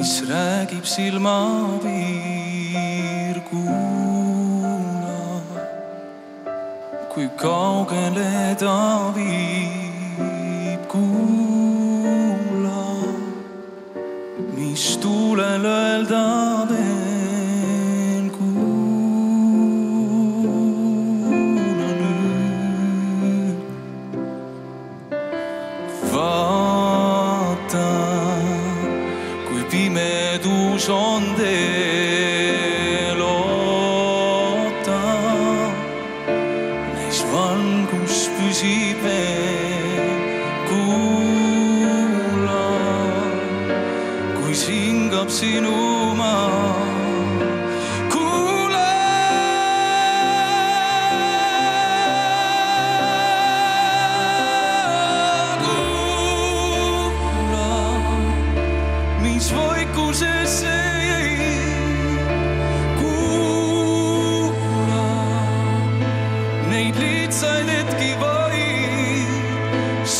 mis räägib silmapiirkuna, kui kaugele ta viib kuula, mis tuulel öelda veel. son de loota. neis valgus püsib kuula, kui hingab sinu maa. Voy con